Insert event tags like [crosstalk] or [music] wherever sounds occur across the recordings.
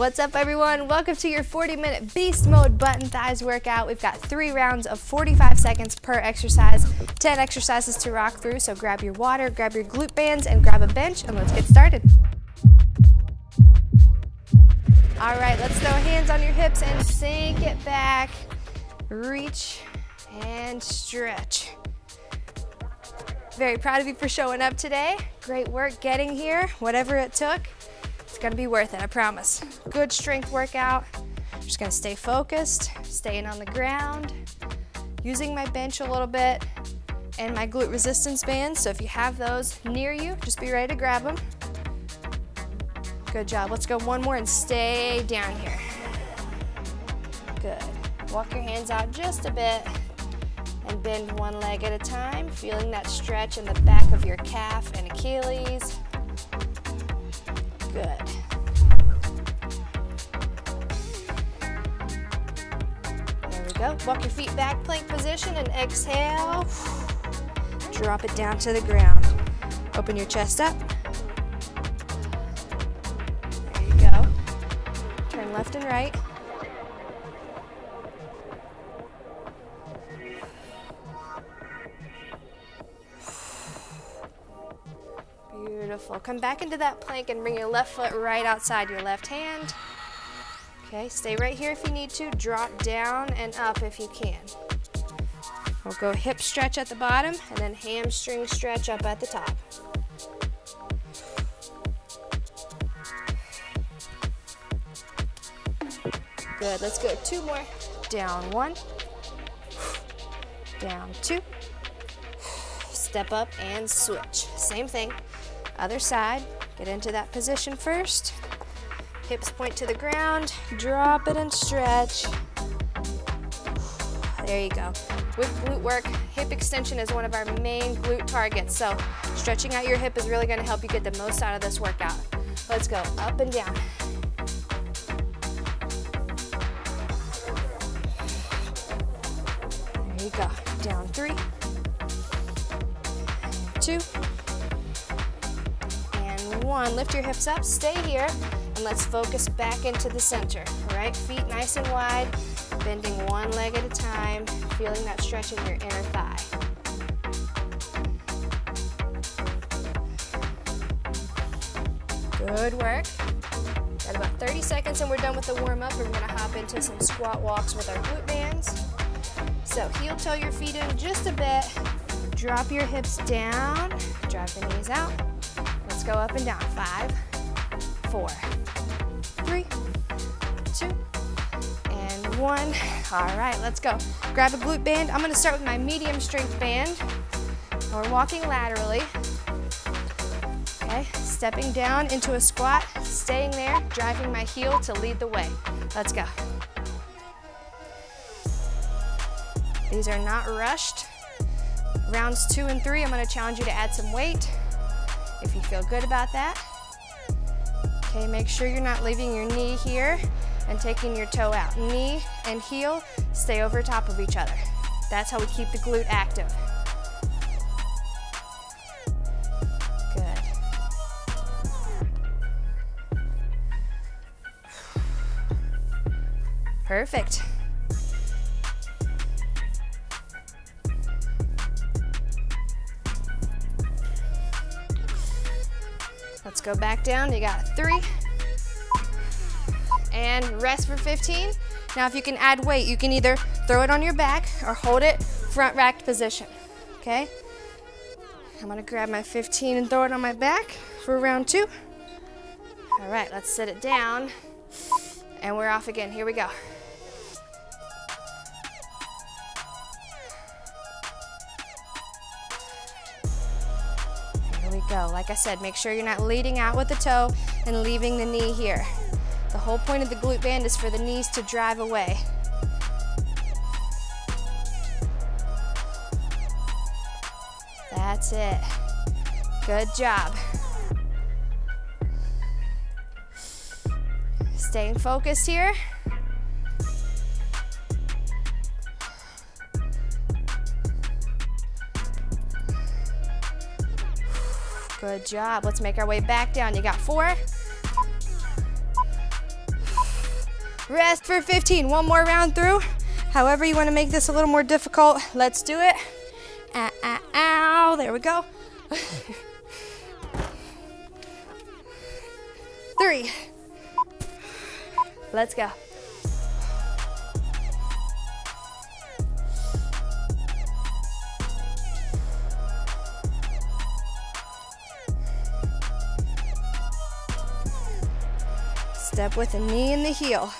What's up everyone? Welcome to your 40 minute beast mode button thighs workout. We've got three rounds of 45 seconds per exercise, 10 exercises to rock through. So grab your water, grab your glute bands and grab a bench and let's get started. All right, let's throw hands on your hips and sink it back. Reach and stretch. Very proud of you for showing up today. Great work getting here, whatever it took. Gonna be worth it, I promise. Good strength workout. Just gonna stay focused, staying on the ground, using my bench a little bit, and my glute resistance bands. So if you have those near you, just be ready to grab them. Good job. Let's go one more and stay down here. Good. Walk your hands out just a bit and bend one leg at a time, feeling that stretch in the back of your calf and Achilles. Good. There we go. Walk your feet back, plank position, and exhale. Drop it down to the ground. Open your chest up. There you go. Turn left and right. Come back into that plank and bring your left foot right outside your left hand. Okay, stay right here if you need to. Drop down and up if you can. We'll go hip stretch at the bottom and then hamstring stretch up at the top. Good, let's go two more. Down one, down two, step up and switch. Same thing, other side, get into that position first. Hips point to the ground, drop it and stretch. There you go. With glute work, hip extension is one of our main glute targets. So stretching out your hip is really gonna help you get the most out of this workout. Let's go up and down. One. Lift your hips up, stay here, and let's focus back into the center. All right, feet nice and wide, bending one leg at a time, feeling that stretch in your inner thigh. Good work. Got about 30 seconds and we're done with the warm up. We're gonna hop into some squat walks with our glute bands. So heel toe your feet in just a bit. Drop your hips down, drop the knees out. Let's go up and down. Five, four, three, two, and one. All right, let's go. Grab a glute band. I'm gonna start with my medium strength band. We're walking laterally. Okay, stepping down into a squat, staying there, driving my heel to lead the way. Let's go. These are not rushed. Rounds two and three, I'm gonna challenge you to add some weight if you feel good about that. Okay, make sure you're not leaving your knee here and taking your toe out. Knee and heel stay over top of each other. That's how we keep the glute active. Good. Perfect. Let's go back down. You got three. And rest for 15. Now if you can add weight, you can either throw it on your back or hold it front racked position, okay? I'm gonna grab my 15 and throw it on my back for round two. All right, let's sit it down. And we're off again, here we go. Go. Like I said, make sure you're not leading out with the toe and leaving the knee here. The whole point of the glute band is for the knees to drive away. That's it. Good job. Staying focused here. Good job. Let's make our way back down. You got four. Rest for 15. One more round through. However you want to make this a little more difficult, let's do it. Ow, ow, ow. There we go. [laughs] Three. Let's go. Step with the knee and the heel.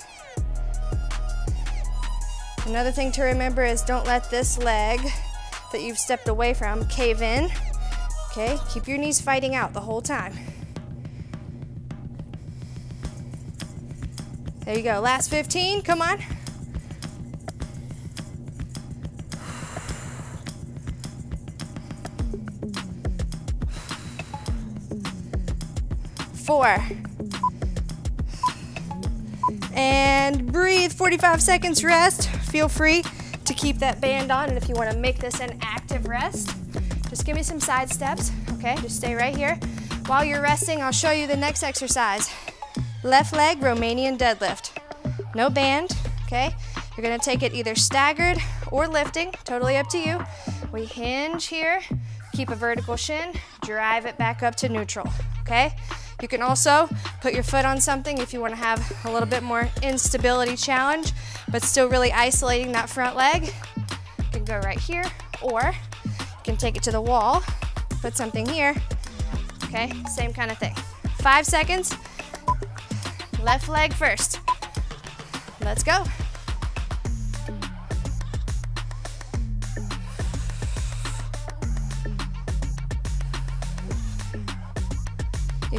Another thing to remember is don't let this leg that you've stepped away from cave in. Okay, keep your knees fighting out the whole time. There you go, last 15, come on. Four. And breathe, 45 seconds rest. Feel free to keep that band on, and if you wanna make this an active rest, just give me some side steps, okay? Just stay right here. While you're resting, I'll show you the next exercise. Left leg Romanian deadlift. No band, okay? You're gonna take it either staggered or lifting, totally up to you. We hinge here, keep a vertical shin, drive it back up to neutral, okay? You can also put your foot on something if you wanna have a little bit more instability challenge, but still really isolating that front leg. You can go right here, or you can take it to the wall, put something here, okay? Same kind of thing. Five seconds, Left leg first. Let's go.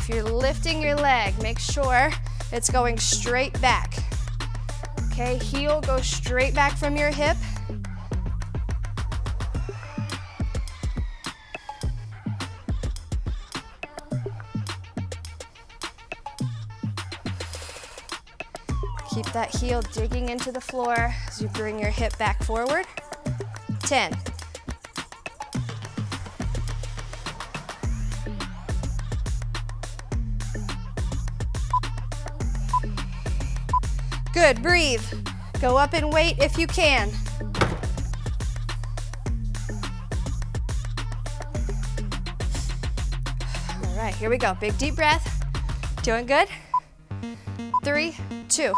If you're lifting your leg, make sure it's going straight back. Okay, heel goes straight back from your hip. Keep that heel digging into the floor as you bring your hip back forward. 10. Good, breathe. Go up in weight if you can. All right, here we go. Big deep breath. Doing good? Three, two.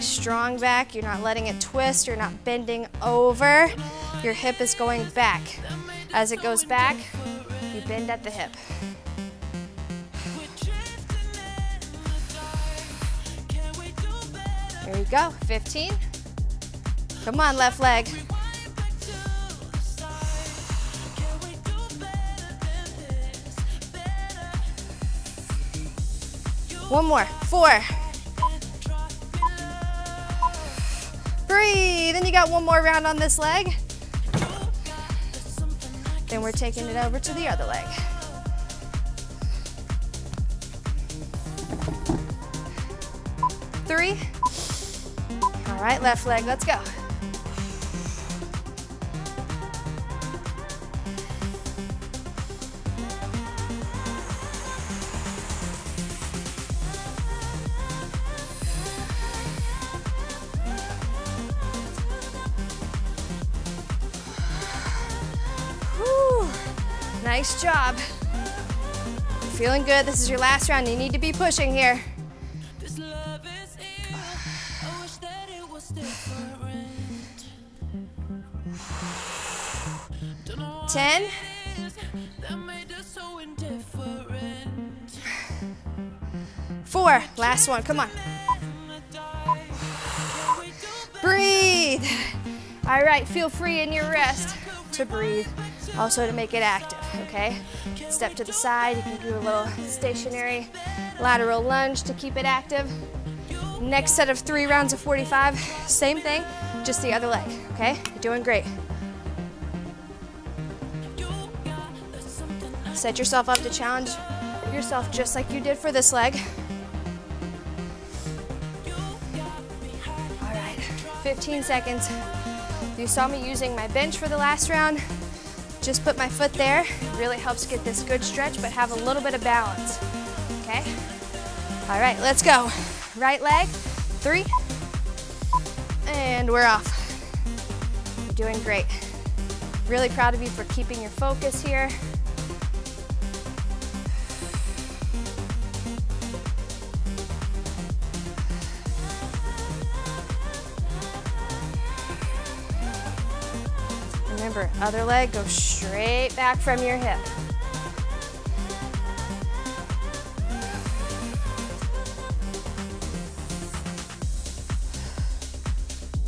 Strong back. You're not letting it twist. You're not bending over. Your hip is going back. As it goes back, you bend at the hip. There you go, 15. Come on, left leg. One more, four. And you got one more round on this leg. Then we're taking it over to the other leg. Three. All right, left leg, let's go. Feeling good. This is your last round. You need to be pushing here. Ten. Four. Last one. Come on. Breathe. All right, feel free in your rest to breathe, also to make it active, okay? Step to the side, you can do a little stationary lateral lunge to keep it active. Next set of three rounds of 45, same thing, just the other leg, okay? You're doing great. Set yourself up to challenge yourself just like you did for this leg. All right. 15 seconds. You saw me using my bench for the last round. Just put my foot there. Really helps get this good stretch, but have a little bit of balance, okay? All right, let's go. Right leg, three, and we're off. You're doing great. Really proud of you for keeping your focus here. Other leg goes straight back from your hip.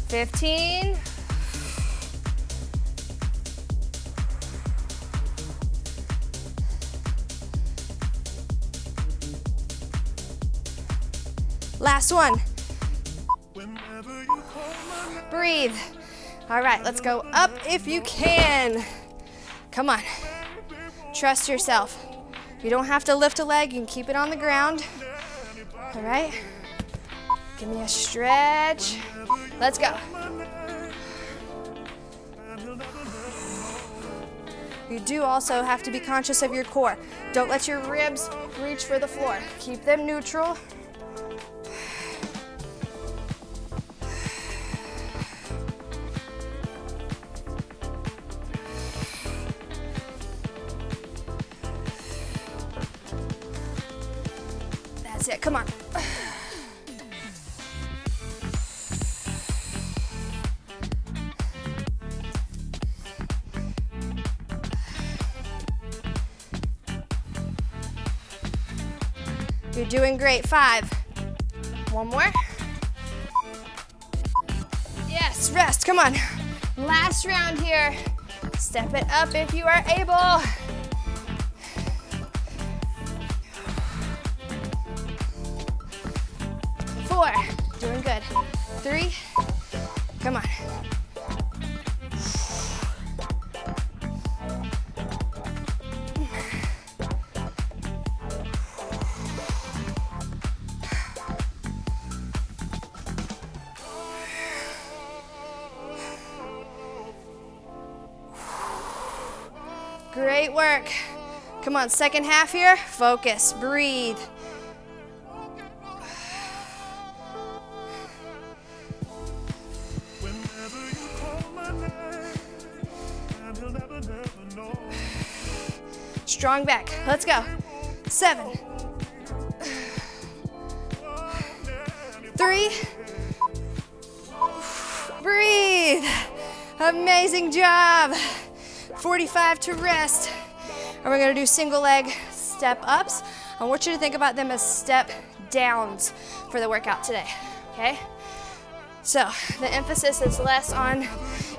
Fifteen. Last one. Breathe. All right, let's go up if you can. Come on. Trust yourself. You don't have to lift a leg, you can keep it on the ground. All right. Give me a stretch. Let's go. You do also have to be conscious of your core. Don't let your ribs reach for the floor. Keep them neutral. You're doing great, five. One more. Yes, rest, come on. Last round here. Step it up if you are able. Four, doing good. Three, come on. On, second half here. Focus, breathe. Strong back. Let's go. Seven. Three. Breathe. Amazing job. 45 to rest. And we're gonna do single leg step ups. I want you to think about them as step downs for the workout today, okay? So the emphasis is less on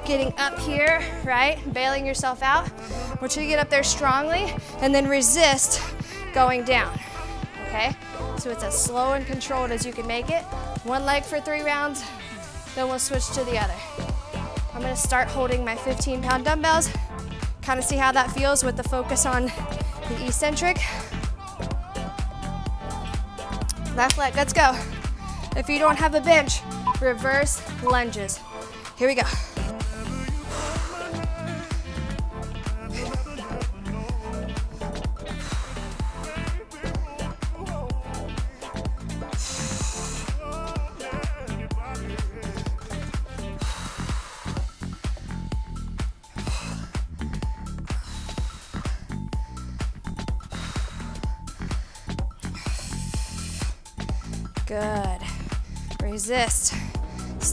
getting up here, right? Bailing yourself out. I want you to get up there strongly and then resist going down, okay? So it's as slow and controlled as you can make it. One leg for three rounds, then we'll switch to the other. I'm gonna start holding my 15 pound dumbbells, kind of see how that feels with the focus on the eccentric. Left leg, let's go. If you don't have a bench, reverse lunges. Here we go.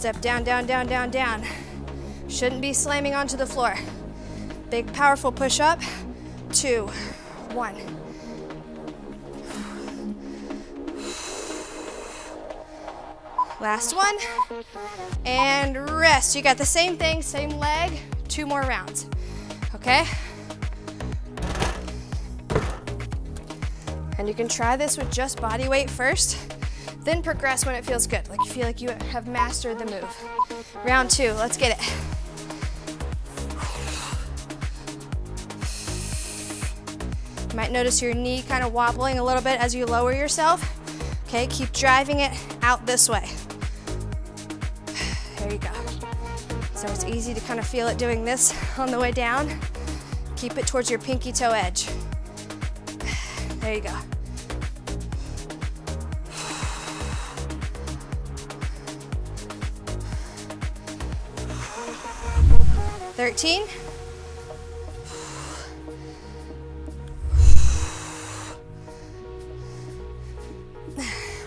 Step down, down, down, down, down. Shouldn't be slamming onto the floor. Big, powerful push up. Two, one. Last one. And rest. You got the same thing, same leg, two more rounds. Okay? And you can try this with just body weight first. Then progress when it feels good, like you feel like you have mastered the move. Round two, let's get it. You might notice your knee kind of wobbling a little bit as you lower yourself. Okay, keep driving it out this way. There you go. So it's easy to kind of feel it doing this on the way down. Keep it towards your pinky toe edge. There you go. Thirteen. [sighs]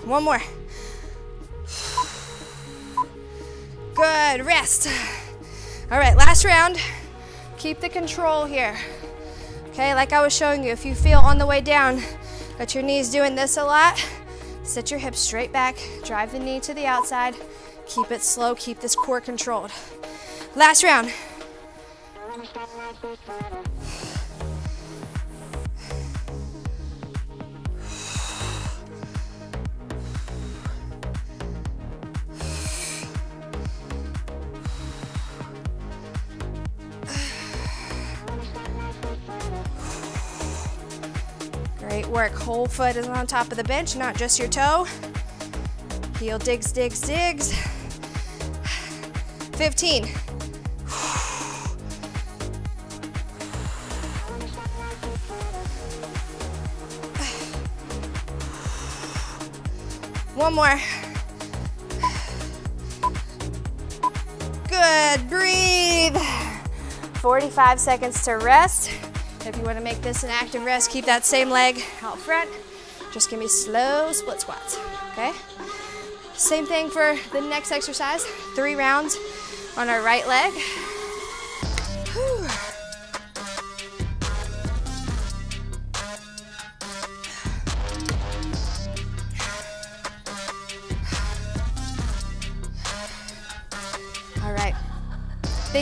One more. Good, rest. All right, last round. Keep the control here. Okay, like I was showing you, if you feel on the way down that your knee's doing this a lot, sit your hips straight back, drive the knee to the outside, keep it slow, keep this core controlled. Last round. Great work. Whole foot is on top of the bench, not just your toe. Heel digs, digs, digs. [sighs] 15. More. Good, breathe. 45 seconds to rest. If you wanna make this an active rest, keep that same leg out front. Just give me slow split squats, okay? Same thing for the next exercise. Three rounds on our right leg.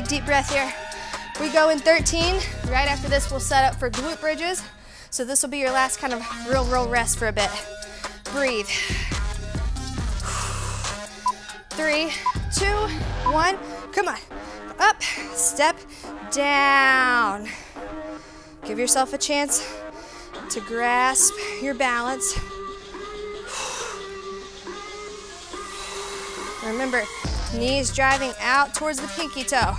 Big deep breath here. We go in 13. Right after this, we'll set up for glute bridges. So this will be your last kind of real, real rest for a bit. Breathe. Three, two, one. Come on. Up, step, down. Give yourself a chance to grasp your balance. Remember, knees driving out towards the pinky toe.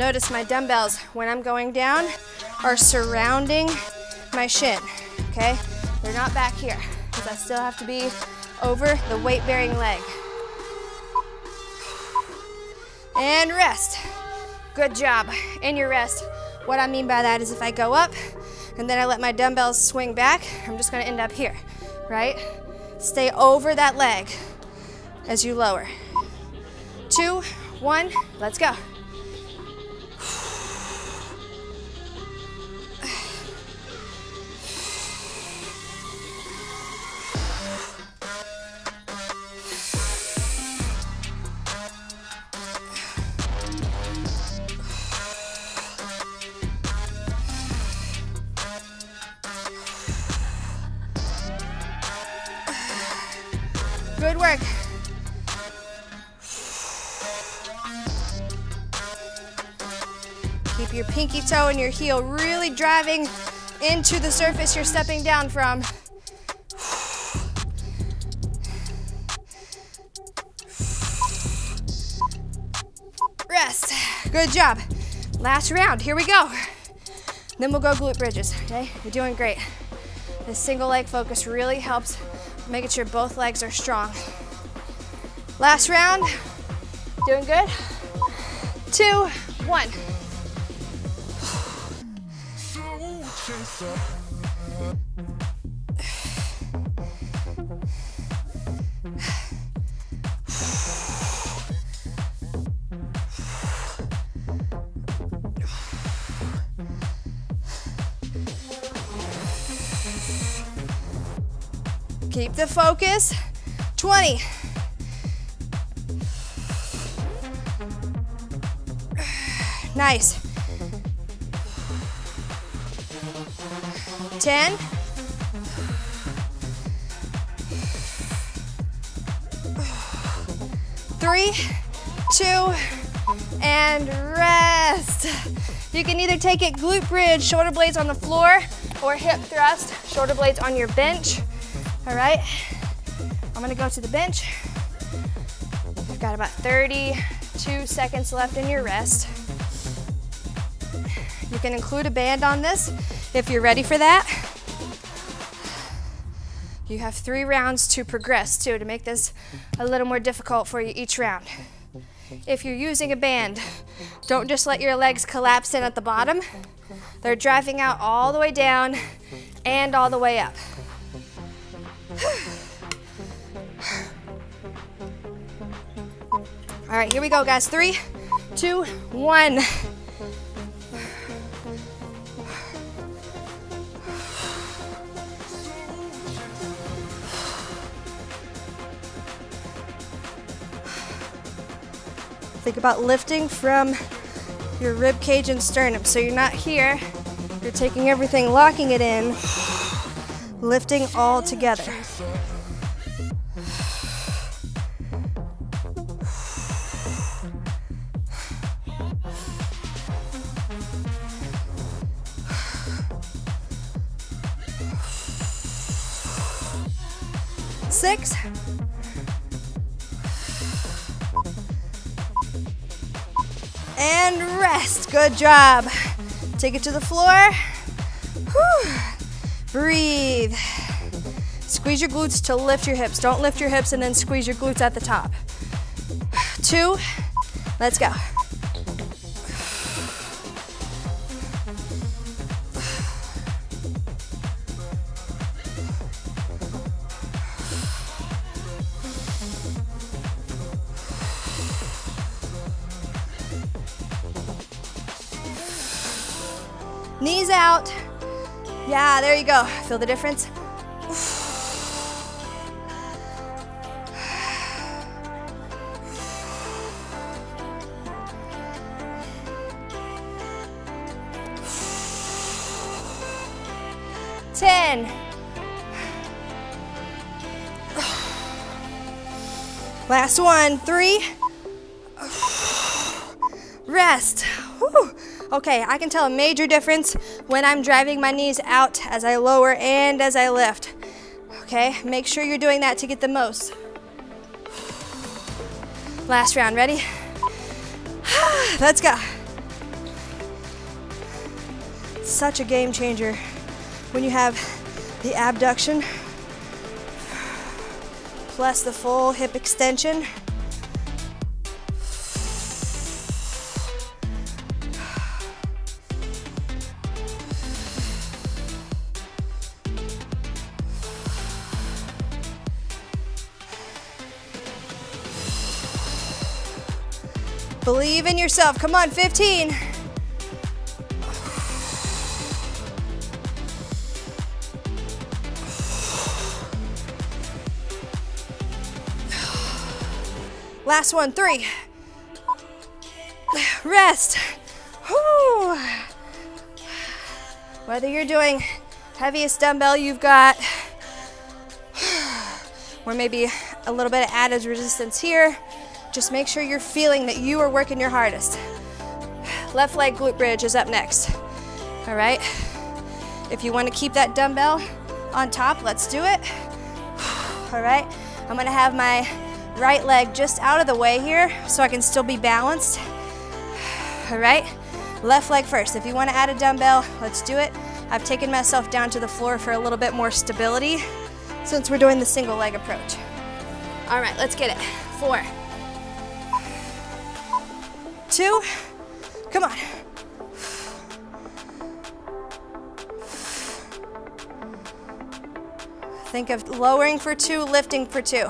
Notice my dumbbells, when I'm going down, are surrounding my shin, okay? They're not back here, because I still have to be over the weight-bearing leg. And rest. Good job. In your rest. What I mean by that is if I go up and then I let my dumbbells swing back, I'm just gonna end up here, right? Stay over that leg as you lower. Two, one, let's go. Good work. Keep your pinky toe and your heel really driving into the surface you're stepping down from. Rest. Good job. Last round. Here we go. Then we'll go glute bridges, okay? You're doing great. This single leg focus really helps making sure both legs are strong. Last round. Doing good. Two, one. The focus. 20. Nice. 10. Three, two, and rest. You can either take it glute bridge, shoulder blades on the floor, or hip thrust, shoulder blades on your bench. All right, I'm gonna go to the bench. You've got about 32 seconds left in your rest. You can include a band on this if you're ready for that. You have three rounds to progress to to make this a little more difficult for you each round. If you're using a band, don't just let your legs collapse in at the bottom. They're driving out all the way down and all the way up. All right, here we go, guys. Three, two, one. Think about lifting from your rib cage and sternum. So you're not here, you're taking everything, locking it in, lifting all together. Six, and rest. Good job. Take it to the floor. Whew. Breathe. Squeeze your glutes to lift your hips. Don't lift your hips and then squeeze your glutes at the top. Two. Let's go. Yeah, there you go. Feel the difference? Ten. Last one. Three. Rest. Okay, I can tell a major difference when I'm driving my knees out as I lower and as I lift. Okay, make sure you're doing that to get the most. Last round, ready? [sighs] Let's go. Such a game changer when you have the abduction plus the full hip extension. Believe in yourself. Come on, 15. Last one, three. Rest. Whew. Whether you're doing heaviest dumbbell you've got, or maybe a little bit of added resistance here, just make sure you're feeling that you are working your hardest. Left leg glute bridge is up next. All right? If you want to keep that dumbbell on top, let's do it. [sighs] All right? I'm going to have my right leg just out of the way here so I can still be balanced. All right? Left leg first. If you want to add a dumbbell, let's do it. I've taken myself down to the floor for a little bit more stability since we're doing the single leg approach. All right, let's get it. Four, two, come on. Think of lowering for two, lifting for two.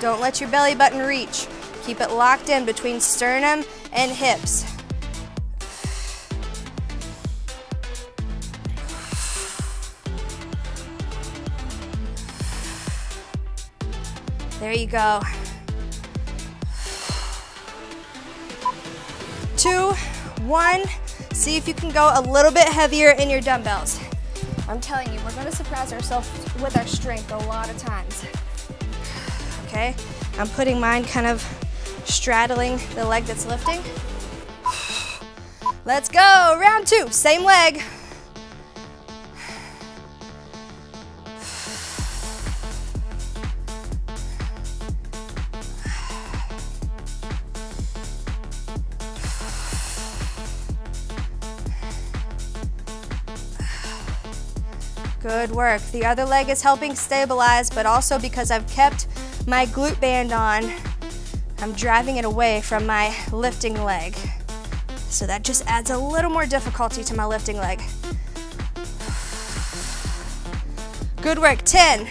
Don't let your belly button reach. Keep it locked in between sternum and hips. There you go. two, one. See if you can go a little bit heavier in your dumbbells. I'm telling you, we're gonna surprise ourselves with our strength a lot of times. Okay, I'm putting mine kind of straddling the leg that's lifting. [sighs] Let's go, round two, same leg. Good work. The other leg is helping stabilize, but also because I've kept my glute band on, I'm driving it away from my lifting leg. So that just adds a little more difficulty to my lifting leg. Good work, 10.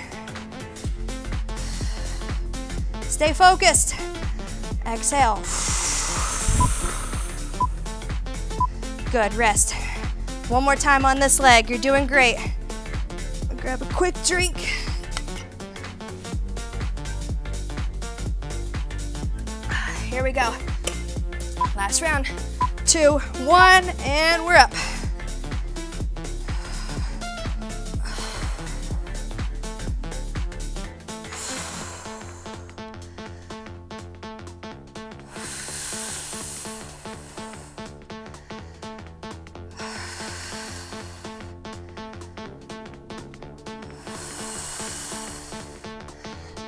Stay focused. Exhale. Good, rest. One more time on this leg, you're doing great. Grab a quick drink. Here we go. Last round. Two, one, and we're up.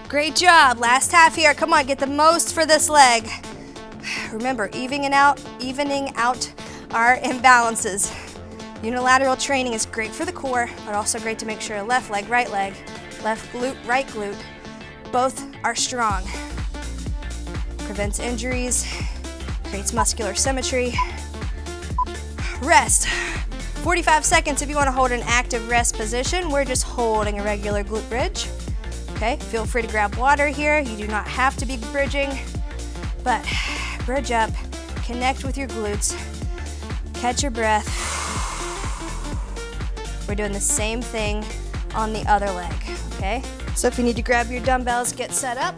Great job. Last half here. Come on, get the most for this leg. Remember, evening out, evening out our imbalances. Unilateral training is great for the core, but also great to make sure left leg, right leg, left glute, right glute, both are strong. Prevents injuries, creates muscular symmetry. Rest. 45 seconds if you want to hold an active rest position. We're just holding a regular glute bridge. Okay, feel free to grab water here. You do not have to be bridging, but bridge up, connect with your glutes, catch your breath. We're doing the same thing on the other leg, okay? So if you need to grab your dumbbells, get set up,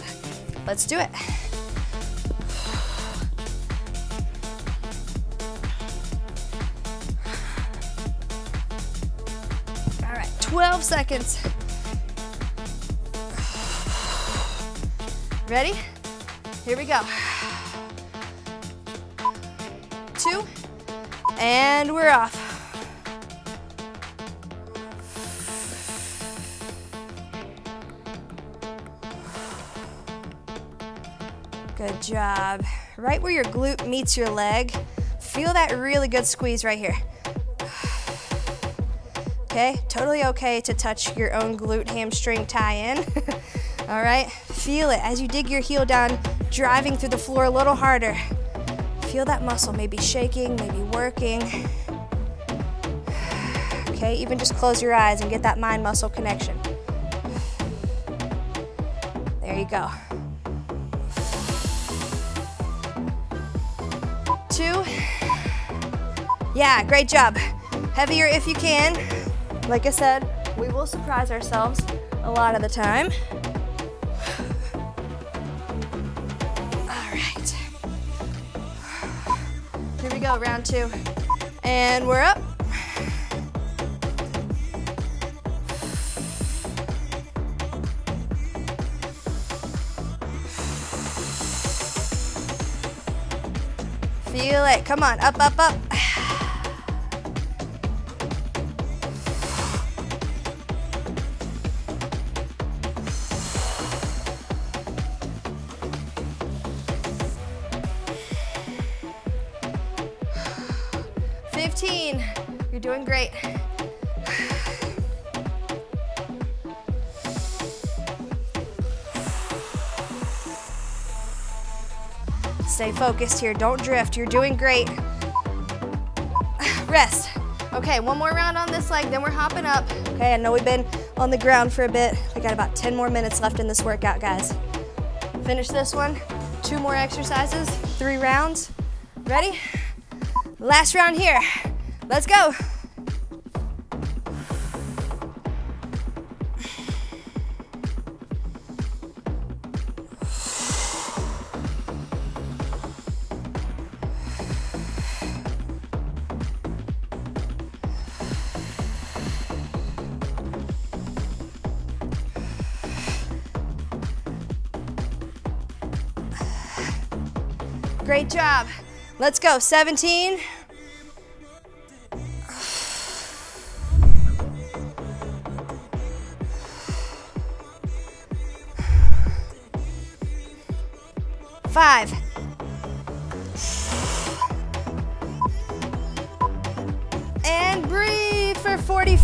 let's do it. All right, 12 seconds. Ready? Here we go. Two, and we're off. Good job. Right where your glute meets your leg, feel that really good squeeze right here. Okay, totally okay to touch your own glute hamstring tie in. [laughs] All right, feel it as you dig your heel down, driving through the floor a little harder. Feel that muscle maybe shaking, maybe working. Okay, even just close your eyes and get that mind muscle connection. There you go. Two. Yeah, great job. Heavier if you can. Like I said, we will surprise ourselves a lot of the time. Round two. And we're up. Feel it, come on, up, up, up. 15. You're doing great. Stay focused here. Don't drift. You're doing great. [sighs] Rest. Okay, one more round on this leg, then we're hopping up. Okay, I know we've been on the ground for a bit. We got about 10 more minutes left in this workout, guys. Finish this one. Two more exercises, three rounds. Ready? Last round here. Let's go. Great job. Let's go, 17,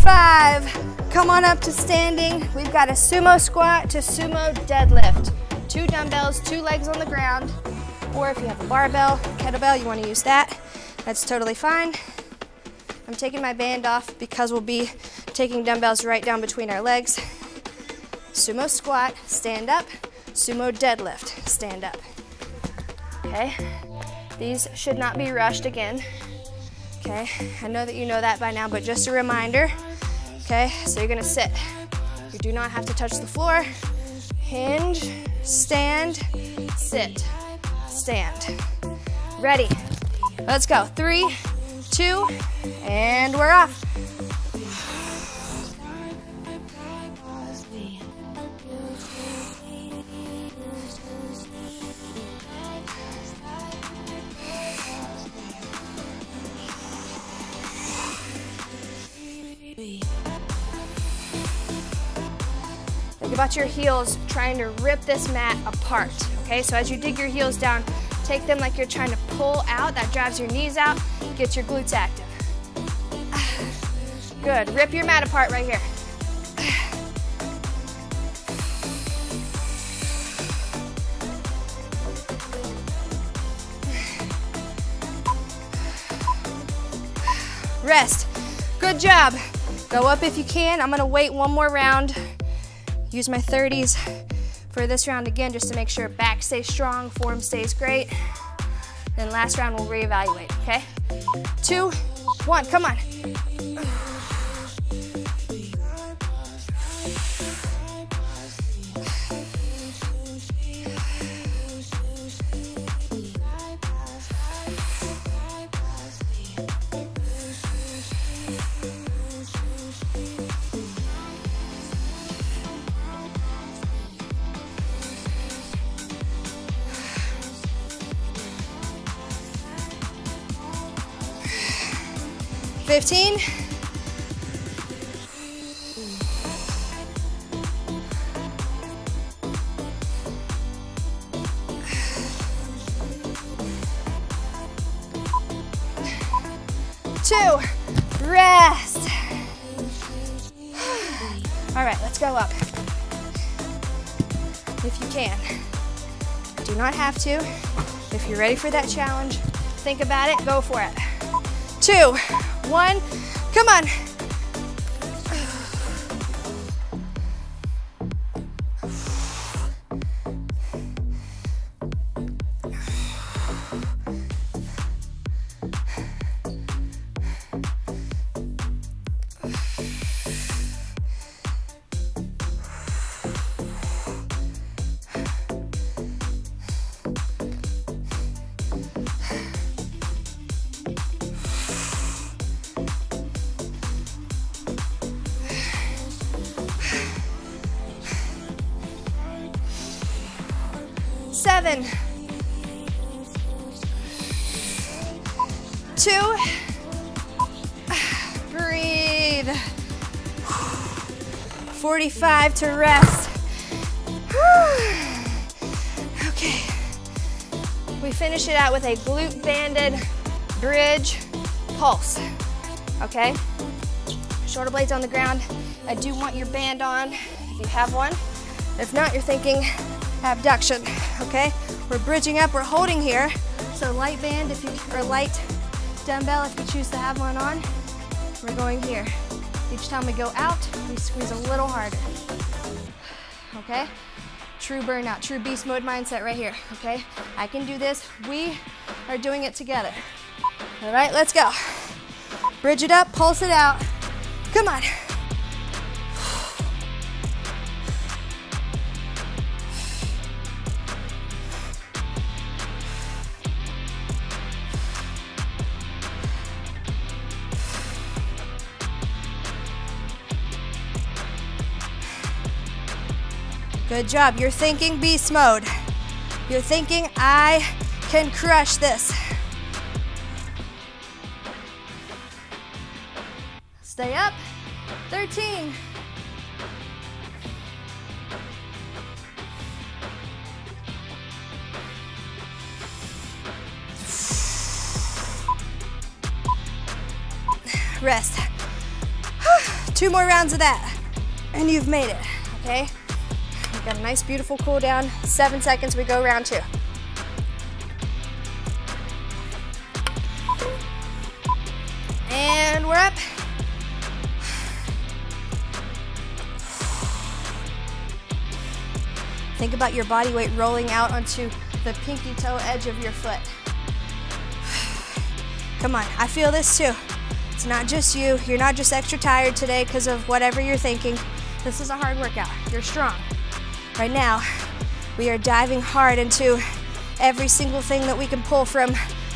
45. Come on up to standing. We've got a sumo squat to sumo deadlift. Two dumbbells, two legs on the ground. Or if you have a barbell, kettlebell, you wanna use that. That's totally fine. I'm taking my band off because we'll be taking dumbbells right down between our legs. Sumo squat, stand up. Sumo deadlift, stand up okay? These should not be rushed again, okay? I know that you know that by now, but just a reminder, okay? So you're gonna sit. You do not have to touch the floor. Hinge, stand, sit, stand. Ready, let's go. Three, two, and we're off. About your heels trying to rip this mat apart, okay? So as you dig your heels down, take them like you're trying to pull out. That drives your knees out, get your glutes active. [sighs] Good, rip your mat apart right here. [sighs] [sighs] Rest, good job. Go up if you can. I'm gonna wait one more round. Use my 30s for this round again just to make sure back stays strong, form stays great. Then last round we'll reevaluate, okay? Two, one, come on. Two, rest. All right, let's go up. If you can. Do not have to. If you're ready for that challenge, think about it, go for it. Two, one, come on. 45 to rest. [sighs] Okay, we finish it out with a glute banded bridge pulse, okay? Shoulder blades on the ground. I do want your band on if you have one. If not, you're thinking abduction okay? We're bridging up, we're holding here. So light band if you, or light dumbbell if you choose to have one on. We're going here. Each time we go out, we squeeze a little harder. Okay? True burnout, true beast mode mindset right here, okay? I can do this. We are doing it together. All right, let's go. Bridge it up, pulse it out. Come on. Good job. You're thinking beast mode. You're thinking, I can crush this. Stay up. 13. Rest. [sighs] Two more rounds of that, and you've made it, okay? Got a nice, beautiful cool down. Seven seconds, we go round two. And we're up. Think about your body weight rolling out onto the pinky toe edge of your foot. Come on, I feel this too. It's not just you. You're not just extra tired today because of whatever you're thinking. This is a hard workout. You're strong. Right now, we are diving hard into every single thing that we can pull from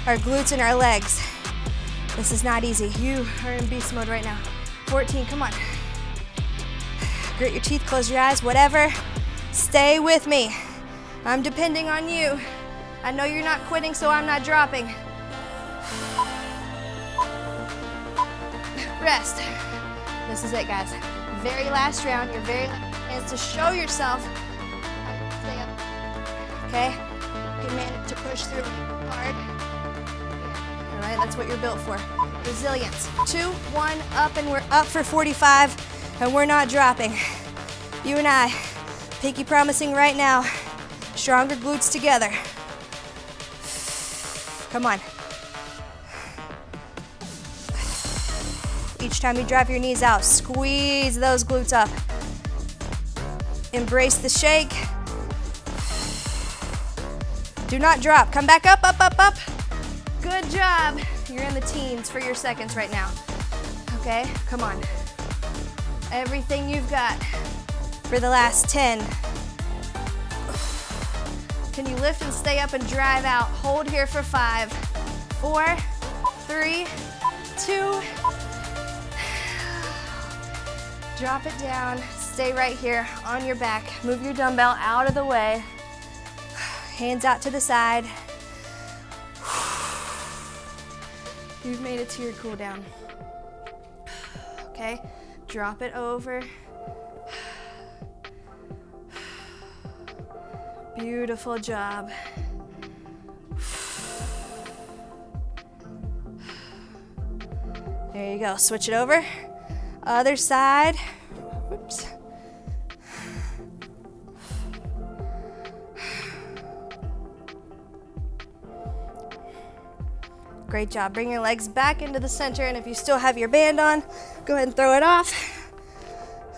our glutes and our legs. This is not easy. You are in beast mode right now. 14, come on. Grit your teeth, close your eyes, whatever. Stay with me. I'm depending on you. I know you're not quitting, so I'm not dropping. [sighs] Rest. This is it, guys. Very last round, your very last to show yourself. Okay? You managed to push through hard. All right, that's what you're built for. Resilience. Two, one, up, and we're up for 45, and we're not dropping. You and I, pinky promising right now, stronger glutes together. Come on. Each time you drive your knees out, squeeze those glutes up. Embrace the shake. Do not drop. Come back up, up, up, up. Good job. You're in the teens for your seconds right now. Okay, come on. Everything you've got for the last 10. Can you lift and stay up and drive out? Hold here for five, four, three, two, Drop it down, stay right here on your back. Move your dumbbell out of the way. Hands out to the side. [sighs] You've made it to your cool down. [sighs] Okay, drop it over. [sighs] Beautiful job. There you go, switch it over. Other side. Oops. Great job. Bring your legs back into the center, and if you still have your band on, go ahead and throw it off.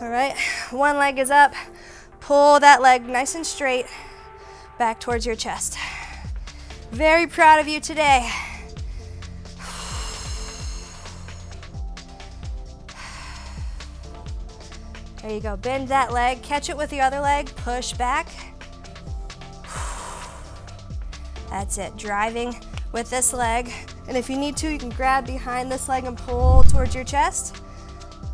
All right, one leg is up. Pull that leg nice and straight back towards your chest. Very proud of you today. There you go. Bend that leg, catch it with the other leg, push back. That's it. Driving with this leg. And if you need to, you can grab behind this leg and pull towards your chest.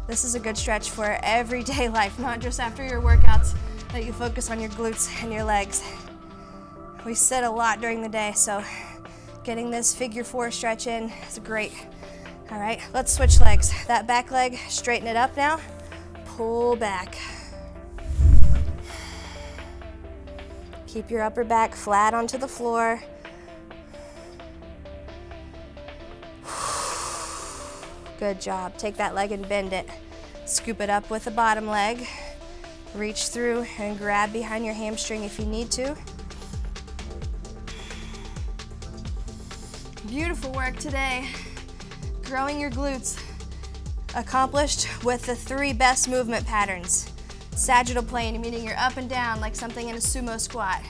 This is a good stretch for everyday [laughs] life, not just after your workouts, that you focus on your glutes and your legs. We sit a lot during the day, so getting this figure four stretch in is great. All right, let's switch legs. That back leg, straighten it up now pull back. Keep your upper back flat onto the floor. Good job. Take that leg and bend it. Scoop it up with the bottom leg. Reach through and grab behind your hamstring if you need to. Beautiful work today. Growing your glutes accomplished with the three best movement patterns. Sagittal plane, meaning you're up and down like something in a sumo squat.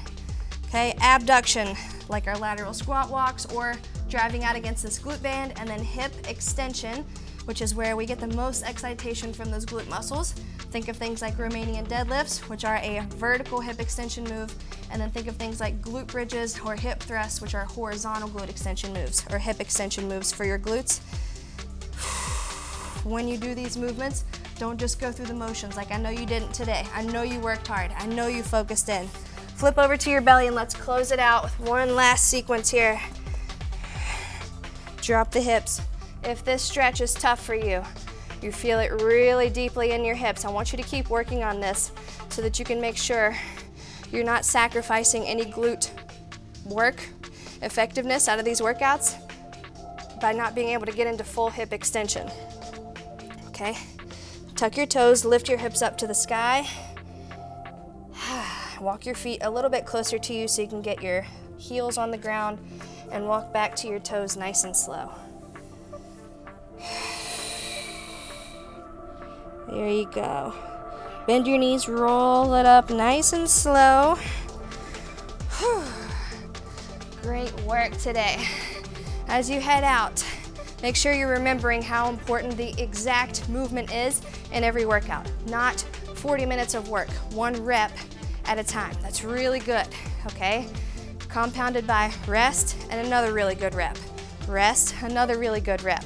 Okay, abduction, like our lateral squat walks or driving out against this glute band, and then hip extension, which is where we get the most excitation from those glute muscles. Think of things like Romanian deadlifts, which are a vertical hip extension move, and then think of things like glute bridges or hip thrusts, which are horizontal glute extension moves or hip extension moves for your glutes [sighs] when you do these movements, don't just go through the motions like I know you didn't today. I know you worked hard. I know you focused in. Flip over to your belly and let's close it out with one last sequence here. Drop the hips. If this stretch is tough for you, you feel it really deeply in your hips, I want you to keep working on this so that you can make sure you're not sacrificing any glute work effectiveness out of these workouts by not being able to get into full hip extension. Okay? Tuck your toes, lift your hips up to the sky. [sighs] Walk your feet a little bit closer to you so you can get your heels on the ground and walk back to your toes nice and slow. There you go. Bend your knees, roll it up nice and slow. [sighs] Great work today. As you head out, make sure you're remembering how important the exact movement is in every workout, not 40 minutes of work, one rep at a time. That's really good, okay? Compounded by rest and another really good rep. Rest, another really good rep.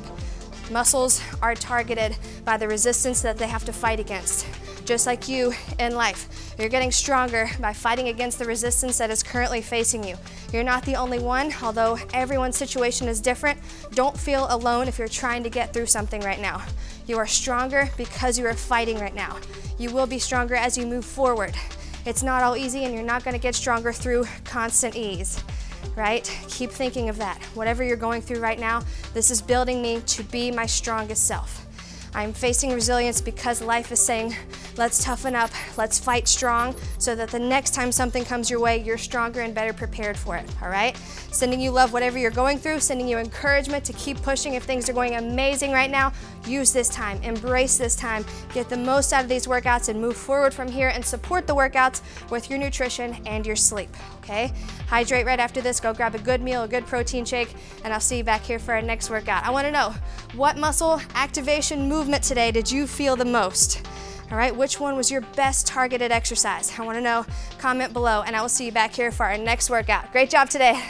Muscles are targeted by the resistance that they have to fight against. Just like you in life, you're getting stronger by fighting against the resistance that is currently facing you. You're not the only one, although everyone's situation is different. Don't feel alone if you're trying to get through something right now. You are stronger because you are fighting right now. You will be stronger as you move forward. It's not all easy and you're not gonna get stronger through constant ease right? Keep thinking of that. Whatever you're going through right now, this is building me to be my strongest self. I'm facing resilience because life is saying, let's toughen up, let's fight strong, so that the next time something comes your way, you're stronger and better prepared for it, all right? Sending you love whatever you're going through, sending you encouragement to keep pushing if things are going amazing right now. Use this time, embrace this time, get the most out of these workouts and move forward from here and support the workouts with your nutrition and your sleep, okay? Hydrate right after this, go grab a good meal, a good protein shake, and I'll see you back here for our next workout. I wanna know, what muscle activation movement today did you feel the most? All right, which one was your best targeted exercise? I wanna know, comment below, and I will see you back here for our next workout. Great job today.